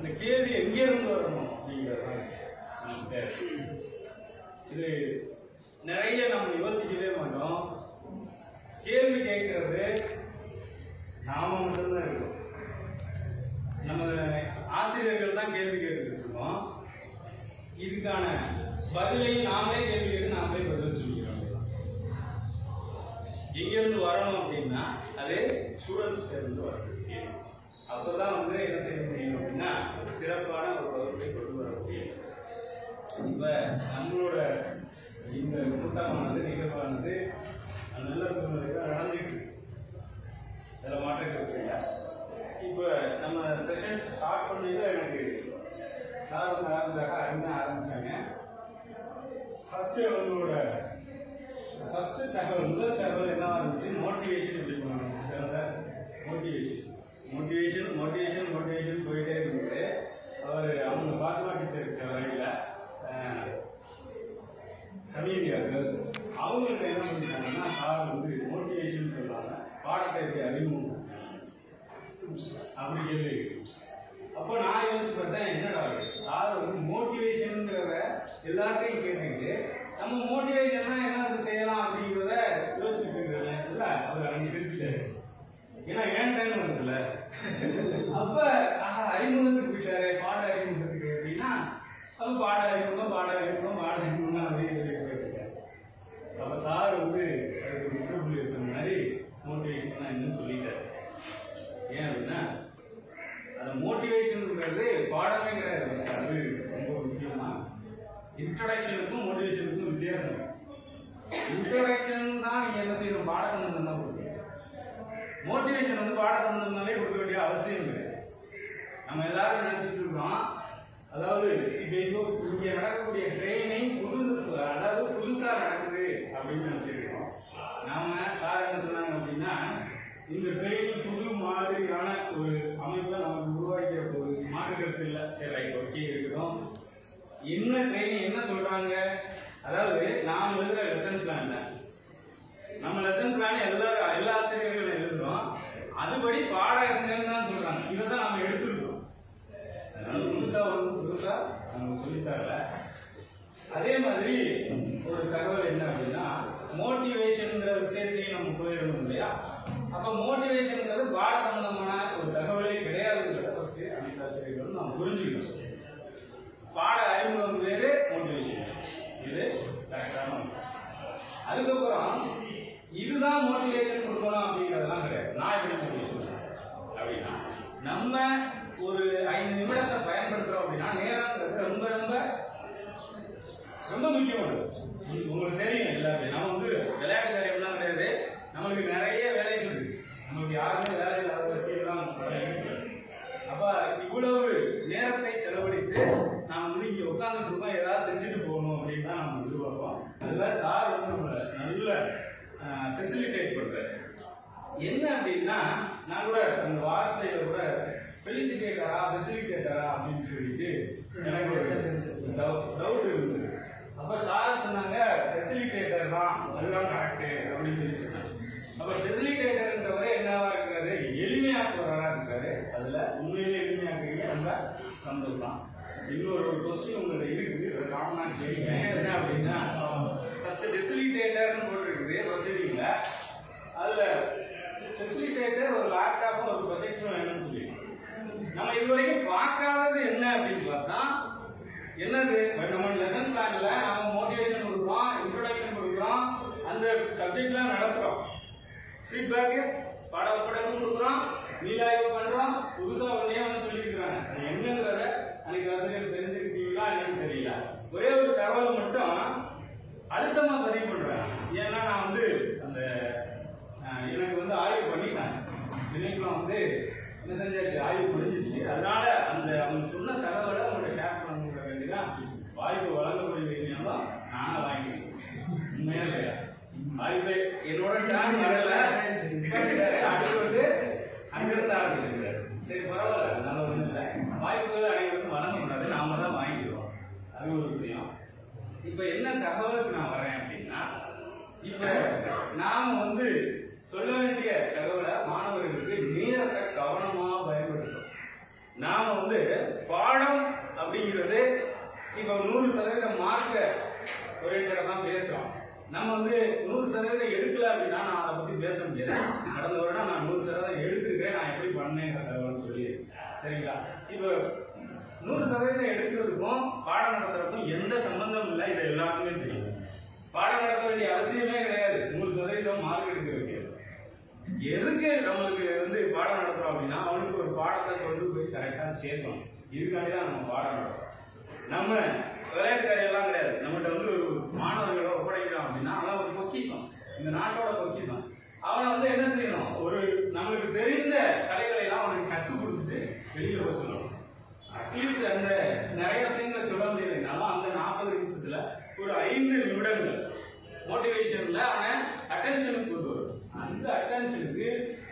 அந்த கேள்வி எங்கே இருந்து வரணும் அப்படிங்கிறது இது நிறைய நம்ம யோசிக்கவே மாட்டோம். கேள்வி கேட்கறது நாம மட்டும்தான் இருக்கும் நம்ம ஆசிரியர்கள் தான் கேள்வி கேட்டுட்டு இருக்கோம். இதுக்கான பதிலை நாமளே கேள்வி கேட்டு நாமளே பதில் சொல்லிக்கிறோம். எங்கிருந்து வரணும் அப்படின்னா அது ஸ்டூடெண்ட்ஸ்ல இருந்து வருது அப்பதான் வந்து என்ன செய்ய முடியும் அப்படின்னா ஒரு சிறப்பான ஒரு வகுப்பை கொண்டு வர முடியும். இப்ப நம்மளோட இந்த கூட்டமானது நிகழ்வானது நல்ல சூழ்நிலைகள் நடந்துட்டு அதில் அதுல மாற்றம் இப்போ நம்ம செஷன்ஸ் ஸ்டார்ட் பண்ணது எனக்கு சார் வந்து ஆரம்பிச்சாங்க ஆரம்பித்தாங்க ஃபஸ்ட்டு ஃபர்ஸ்ட் உங்களோட ஃபஸ்ட்டு தகவல் முதல் தகவல் என்ன ஆரம்பிச்சு மோட்டிவேஷன் எப்படி பண்ணணும் sir sir motivation motivation motivation motivation போயிட்டே இருந்தது அவர் அவங்க பாத்மா டீச்சர் இருக்க வரையில கமீடியா கேர்ள்ஸ் அவங்களுக்கு என்ன பண்ணிட்டாங்கன்னா சார் வந்து மோட்டிவேஷன் சொல்லுவாங்க பாடத்தை எப்படி அறிமுகம் அப்படி கேள்வி அப்போ நான் யோசிச்சு பார்த்தேன் என்னடா சார் வந்து மோட்டிவேஷன்ங்கிறத எல்லாத்தையும் கேட்டுக்கிட்டு நம்ம மோட்டிவேஷன்னா என்ன செய்யலாம் அப்படிங்கிறத யோசிச்சுட்டு இருக்கிறதுல அவர் அஞ்சு பேருக்கு ஏன்னா ஏன் டைம் வருதுல்ல அப்ப ஆஹா அறிமுகத்துக்கு போயிட்டாரு பாட அறிமுகத்துக்கு அப்படின்னா அது பாட அறிமுகம் பாட அறிமுகம் பாட அறிமுகம் அப்படின்னு சொல்லி போயிட்டாரு. அப்ப சார் வந்து அதுக்கு முற்றுப்புள்ளி வச்ச மாதிரி மோட்டிவேஷன் என்னன்னு சொல்லிட்டாரு. ஏன் அப்படின்னா அந்த மோட்டிவேஷன்ங்கிறது பாடமே கிடையாது அது ரொம்ப முக்கியமா. இன்ட்ரடக்ஷனுக்கும் மோட்டிவேஷனுக்கும் வித்தியாசம். இன்ட்ரடக்ஷன் தான் நீங்க என்ன செய்யணும்? பாட சம்பந்தம் தான் கொடுக்கணும். மோட்டிவேஷன் வந்து பாட சம்பந்தம்னாலே கொடுக்க வேண்டிய அவசியம் கிடையாது நம்ம எல்லாரும் நினைச்சிட்டு இருக்கோம். அதாவது இப்ப இப்போ இங்க நடக்கக்கூடிய ட்ரெயினிங் புது அதாவது புதுசா நடக்குது அப்படின்னு நினைச்சிருக்கோம் நாம சார் என்ன சொன்னாங்க அப்படின்னா இந்த ட்ரெயின் புது மாதிரியான ஒரு அமைப்பை நமக்கு உருவாக்கிற போது மாற்று கருத்து இல்லை சரி ரைட் ஓகே இருக்கட்டும் என்ன ட்ரைனிங் என்ன சொல்றாங்க? அதாவது நாம் எழுதுற லெசன் பிளான்ல நம்ம லெசன் பிளான் எல்லா எல்லா ஆசிரியர்களும் எழுதுறோம். அதுபடி பாடம் இருங்கன்னு தான் சொல்றாங்க இதை தான் நம்ம எடுத்துருக்கோம் அதனால புதுசா ஒரு புதுசா நம்ம சொல்லித்தரல அதே மாதிரி ஒரு தகவல் என்ன அப்படின்னா மோட்டிவேஷன்ங்கிற விஷயத்தையும் நம்ம போயிடணும் இல்லையா அப்ப மோட்டிவேஷன்ங்கிறது பாட சம்பந்தமான ஒரு தகவலே கிடையாதுங்கிறத ஃபர்ஸ்ட் அனைத்து ஆசிரியர்களும் நம்ம புரிஞ்சுக்கணும் பாட அறிமுகம் வேறு மோட்டிவேஷன் இது கரெக்டான ஒன்று. அதுக்கப்புறம் இதுதான் மோட்டிவேஷன் கொடுக்கணும் அப்படிங்கிறதெல்லாம் கிடையாது நான் எப்படி மோட்டிவேஷன் அப்படின்னா நம்ம ஒரு ஐந்து நிமிடத்தை பயன்படுத்துறோம் அப்படின்னா நேரங்கிறது ரொம்ப ரொம்ப ரொம்ப முக்கியமானது உங்க- உங்களுக்கு தெரியும் எல்லாருமே நம்ம வந்து விளையாட்டு காரியம்லாம் கிடையாது நம்மளுக்கு நிறைய வேலைகள் இருக்கு நமக்கு யாருமே வேலை இல்லாதவர்களும் அப்ப இவ்வளவு நேரத்தை செலவழித்து நாம் வந்து இங்க உட்கார்ந்துட்டு இருக்கோம் ஏதாவது செஞ்சுட்டு போகணும் அப்படின்னு தான் நம்ம எதிர்பார்ப்போம் அதில் சார் வந்து நம்மளை நல்ல ஃபெசிலிட்டேட் பண்றாரு. என்ன அப்படின்னா நான் கூட அந்த வார்த்தையில கூட ஃபெலிசிட்டேட்டரா ஃபெசிலிட்டேட்டரா அப்படின்னு சொல்லிட்டு எனக்கு ஒரு டவுட் இருந்தது. அப்ப சார் சொன்னாங்க ஃபெசிலிட்டேட்டர் தான் அதுதான் கரெக்ட் அப்படின்னு சொல்லி சொன்னாங்க. அப்ப ஃபெசிலிட்டேட்டர்ன்றவரே என்னவா இருக்காரு? எளிமையாக்குறவரா இருக்காரு. அதுல உண்மையிலே எளிமையாக்குறீங்க ரொம்ப சந்தோஷம். இன்னொரு கொஸ்டின் உங்களுக்கு இருக்குது அதை காமனா கேட்கிறேன். என்ன அப்படின்னா ஃபர்ஸ்ட் ஃபெசிலிட்டேட்டர்னு போட்டிருக்குது ப்ரொசீடிங்ல அதுல ஃபெசிலிட்டேட்டர் ஒரு லேப்டாப்பும் ஒரு ப்ரொஜெக்டரும் வேணும்னு சொல்லி நம்ம இதுவரைக்கும் பார்க்காதது என்ன அப்படின்னு பார்த்தா என்னது? இப்ப நம்ம லெசன் பிளான்ல நம்ம மோட்டிவேஷன் கொடுக்குறோம் இன்ட்ரோடக்ஷன் கொடுக்குறோம் அந்த சப்ஜெக்ட்லாம் நடத்துறோம். ஃபீட்பேக் பட ஒப்படைப்பும் கொடுக்குறோம் மீளாய்வு பண்றோம் புதுசா ஒன்னே வந்து சொல்லியிருக்கிறாங்க என்னங்கிறத அன்னைக்கு ஆசிரியர் தெரிஞ்சுக்கிட்டீங்களா என்னன்னு தெரியல ஒரே ஒரு தகவல் மட்டும் அழுத்தமா பதிவு பண்றேன் ஏன்னா நான் வந்து அந்த அஹ், எனக்கு வந்து ஆய்வு பண்ணிட்டேன் இன்னைக்குலாம் வந்து என்ன செஞ்சாச்சு ஆய்வு முடிஞ்சிச்சு அதனால அந்த அவங்க சொன்ன தகவலை உங்கள்ட்ட ஷேர் பண்ண வேண்டியதான் வாய்ப்பு வழங்கக்கூடிய விஷயம்லாம் நானா வாங்கிக்கிறேன் உண்மையா இல்லையா? வாய்ப்பு என்னோட டேன் வரல அடுத்து வந்து அங்கிருந்து ஆரம்பிச்சிருக்காரு. சரி பரவாயில்ல. நல்ல ஒன்றும் இல்லை. வாய்ப்புகள் அனைவருக்கும் வழங்கக்கூடாது நாம தான் வாங்கிக்கிறோம். அது ஒரு விஷயம். இப்போ என்ன தகவலுக்கு நான் வரேன் அப்படின்னா இப்போ நாம வந்து சொல்ல வேண்டிய தகவல் மாணவர்களுக்கு நேரத்தை கவனமா பயன்படுத்தணும் நாம வந்து பாடம் அப்படிங்கிறது இப்போ நூறு சதவீதம் மார்க்க ஓரியன்டாக தான் பேசுறோம். நம்ம வந்து நூறு சதவீதம் எடுக்கல அப்படின்னா நான் அதை பத்தி பேச முடியாது. கடந்த வருடம் நான் நூறு சதவீதம் எடுத்திருக்கேன் நான் எப்படி பண்ணேன் சொல்லி. சரிங்களா? இப்போ நூறு சதவீதம் எடுக்கிறதுக்கும் பாடம் நடத்துறதுக்கும் எந்த சம்பந்தமும் இல்லை இது எல்லாருக்குமே தெரியும். பாடம் நடத்த வேண்டிய அவசியமே கிடையாது. நூறு சதவீதம் மார்க் எடுக்கிறதுக்கு. எதுக்கு நம்மளுக்கு வந்து பாடம் நடத்துறோம் அப்படின்னா அவனுக்கு ஒரு பாடத்தை கொண்டு போய் சேர்க்கணும். இதுக்காண்டி தான் நம்ம பாடம் நடத்துறோம் நம்ம விளையாட்டுக்காரி எல்லாம் கிடையாது. நம்மகிட்ட வந்து ஒரு மாணவர்களை ஒப்படைக்கிறோம் அப்படின்னா அவன் ஒரு பொக்கிஷம். இந்த நாட்டோட பொக்கிஷம். அவனை வந்து என்ன செய்யணும்? ஒரு நம்மளுக்கு தெரிந்த கலைகளை எல்லாம் அவனுக்கு கற்றுக் கொடுத்துட்டு வெளியில போய் சொல்லணும். அட்லீஸ்ட் அந்த நிறைய விஷயங்களை சொல்ல முடியலைனாலும் அந்த நாற்பது நிமிஷத்துல ஒரு ஐந்து நிமிடங்கள். மோட்டிவேஷன்ல அவன் அட்டென்ஷனுக்கு கொண்டு வரும். அந்த அட்டென்ஷனுக்கு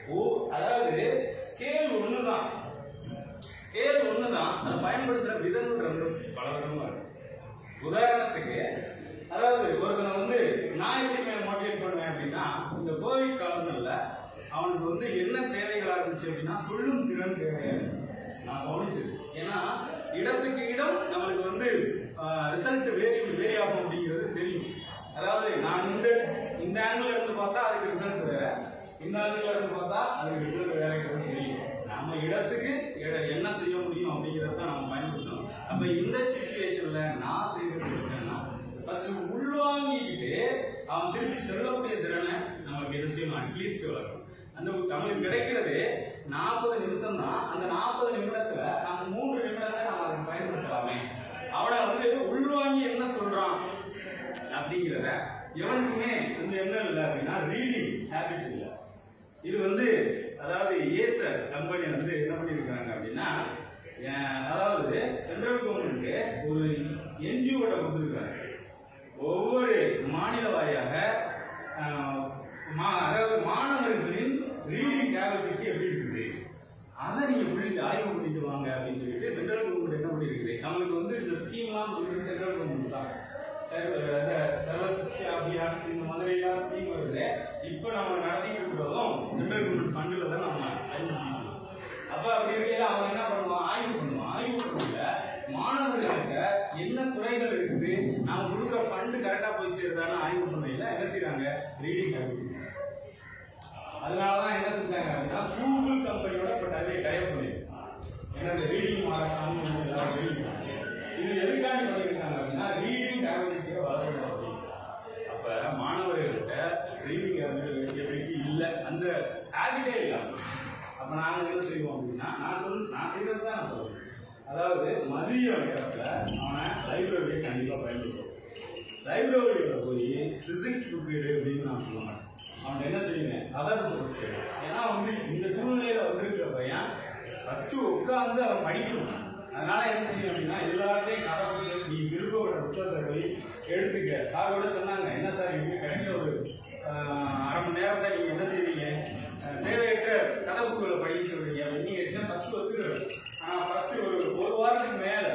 ஓ அதாவது ஸ்கேல் அதை பயன்படுத்துற விதங்கள் ரெண்டும் பல விதமா இருக்கு. உதாரணத்துக்கு அதாவது ஒருத்தனை வந்து நான் எப்படி மோட்டிவேட் பண்ணுவேன் அப்படின்னா இந்த கோவிட் காலத்துல அவனுக்கு வந்து என்ன தேவைகளா இருந்துச்சு அப்படின்னா சொல்லும் திறன் தேவையா நான் கவனிச்சது. ஏன்னா இடத்துக்கு இடம் நம்மளுக்கு வந்து ரிசல்ட் வேரி வேரி ஆகும் அப்படிங்கிறது தெரியும். அதாவது நான் இந்த இந்த ஆங்கிள் இருந்து பார்த்தா அதுக்கு ரிசல்ட் வேற இந்த ஆங்கிள் இருந்து பார்த்தா அதுக்கு ரிசல்ட் வேற நம்ம இடத்துக்கு இட- என்ன செய்ய முடியும் அப்படிங்கிறத நம்ம பயன்படுத்தணும். அப்ப இந்த சுச்சுவேஷன்ல நான் செய்யறது என்னன்னா ஃபர்ஸ்ட் உள்வாங்கிட்டு அவன் திருப்பி செல்லக்கூடிய திறனை நமக்கு என்ன செய்யணும்? அட்லீஸ்ட் வளரும் அந்த நம்மளுக்கு கிடைக்கிறது நாற்பது நிமிஷம் தான் அந்த நாற்பது நிமிடத்துல அந்த மூன்று நிமிடத்தை நம்ம அதை பயன்படுத்தலாமே. அவனை வந்து உள்வாங்கி என்ன சொல்றான்? அப்படிங்கிறத எவனுக்குமே வந்து என்ன இல்லை அப்படின்னா ரீடிங் ஹேபிட் இல்லை இது வந்து அதாவது ஏசர் கம்பெனி வந்து என்ன பண்ணியிருக்காங்க அப்படின்னா அதாவது சென்ட்ரல் கவர்மெண்ட் ஒரு என்ஜிஓட கொடுத்துருக்காங்க. ஒவ்வொரு மாநில வாரியாக மா- அதாவது மாணவர்களின் ரீடிங் கேபபிலிட்டி எப்படி இருக்குது? அதை நீங்க புள்ளி ஆய்வு பண்ணிட்டு வாங்க அப்படின்னு சொல்லிட்டு சென்ட்ரல் கவர்மெண்ட் என்ன பண்ணிருக்குது? நம்மளுக்கு வந்து இந்த ஸ்கீம்லாம் வந்து சென்ட்ரல் கவர்மெண்ட் தான். இந்த சர்வ அபியான் இந்த மாதிரி எல்லாம் ஸ்கீம் வருது இப்போ நம்ம நடத்திட்டு இருக்கிறதும் சென்ட்ரல் கவர்மெண்ட் ஃபண்டில் தான் நம்ம பயன்படுத்திட்டு அப்ப அப்படி இருக்கையில அவன் என்ன பண்ணுவோம் ஆய்வு பண்ணுவான் ஆய்வு பண்ணல மாணவர்களுக்கு என்ன குறைகள் இருக்குது நாம கொடுக்குற ஃபண்டு கரெக்டாக போய் சேருதான்னு ஆய்வு பண்ணையில என்ன செய்றாங்க ரீடிங் ஹேபிட் அதனாலதான் என்ன செஞ்சாங்க அப்படின்னா கூகுள் கம்பெனியோட இப்ப டை டைப் பண்ணிருக்காங்க ஏன்னா இந்த ரீடிங் மாரத்தான் ரீடிங் இது எதுக்காண்டி பண்ணிருக்காங்க அப்படின்னா ரீடிங் ஹேபிலிட்டியை வளர்க்கணும் அப்படின்னு. அப்ப மாணவர்கள்ட்ட ரீடிங் ஹேபிலிட்டி இல்ல அந்த ஹேபிட்டே இல்லை. அப்போ நாங்கள் என்ன செய்வோம் அப்படின்னா நான் சொல் நான் செய்கிறது தான் நான் சொல்றேன் அதாவது மதிய நேரத்தில் அவனை லைப்ரரியை கண்டிப்பாக பயன்படுத்துவோம். லைப்ரரியில் போய் பிசிக்ஸ் புக் எடு அப்படின்னு நான் சொல்ல மாட்டேன். அவன் என்ன செய்யுங்க? அதை புக்ஸ் எடு. ஏன்னா வந்து இந்த சூழ்நிலையில் வந்திருக்கிற பையன் ஃபஸ்ட்டு உட்காந்து அவன் படிக்கணும். அதனால என்ன செய்யணும் அப்படின்னா எல்லாத்தையும் கதை நீ விருப்பப்பட்ட புத்தகத்தை போய் எடுத்துக்க. சார் கூட சொன்னாங்க என்ன சார் இங்க கிடைக்கிற ஒரு அரை மணி நேரத்தை நீங்க என்ன செய்வீங்க? தேவையற்ற கதை புக்குகளை படிக்க சொல்றீங்க நீங்க எக்ஸாம் ஃபர்ஸ்ட் ஒத்துக்கிறாரு ஆனா ஃபர்ஸ்ட் ஒரு ஒரு வாரத்துக்கு மேல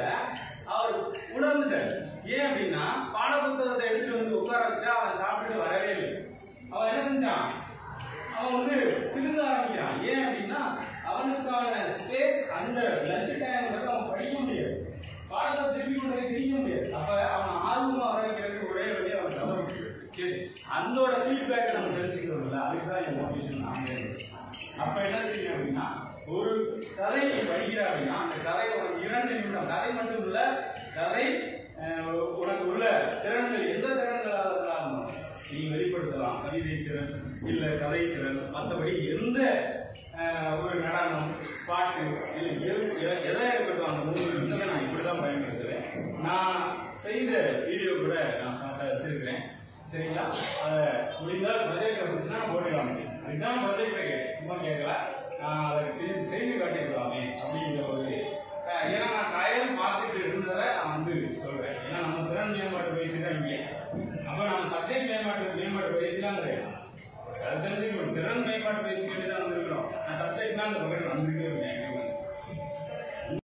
அவர் உணர்ந்துட்டார். ஏன் அப்படின்னா பாட புத்தகத்தை எடுத்துட்டு வந்து உட்கார வச்சா அவன் சாப்பிட்டுட்டு வரவே இல்லை. அவன் என்ன செஞ்சான்? அவன் வந்து பிதுங்க ஆரம்பிக்கிறான். ஏன் அப்படின்னா அவனுக்கான ஸ்பேஸ் அந்த லஞ்ச் டைம்ங்கிறது அவன் படிக்க முடியாது. பாடத்தை திரும்பி கொண்டு போய் திரிக்க முடியாது அப்ப அவன் ஆர்வமா வர வைக்கிறதுக்கு ஒரே வழி அவன் கவனம் சரி அந்தோட ஃபீட்பேக் நம்ம தெரிஞ்சுக்கிறோம்ல அதுக்கு தான் இந்த மோட்டிவேஷன் நாம அப்ப என்ன செய்யணும் அப்படின்னா ஒரு கதை நீ படிக்கிற அப்படின்னா அந்த கதை உனக்கு இரண்டு நிமிடம் கதை மட்டும் இல்ல கதை உனக்கு உள்ள திறன்கள் எந்த திறன்களாக இருந்தாலும் நீ வெளிப்படுத்தலாம். கவிதை திறன் இல்ல கதை திறன் மற்றபடி எந்த ஒரு நடனம் பாட்டு இல்லை எது- எ- இருக்கட்டும் அந்த மூணு நிமிஷத்தை நான் இப்படிதான் பயன்படுத்துகிறேன் நான் செய்த வீடியோ கூட நான் சாப்பிட்டா வச்சிருக்கிறேன். சரிங்களா? அதை முடிந்தால் ப்ரொஜெக்ட் இருந்துச்சுன்னா போட்டுக்கலாம் அதுதான் ப்ரொஜெக்ட் சும்மா கேட்கல. நான் அதை